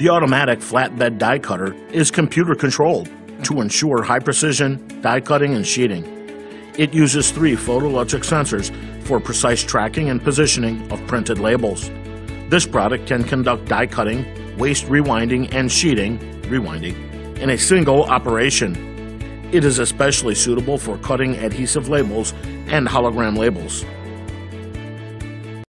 The automatic flatbed die cutter is computer controlled to ensure high precision die cutting and sheeting. It uses three photoelectric sensors for precise tracking and positioning of printed labels. This product can conduct die cutting, waste rewinding, and sheeting rewinding in a single operation. It is especially suitable for cutting adhesive labels and hologram labels.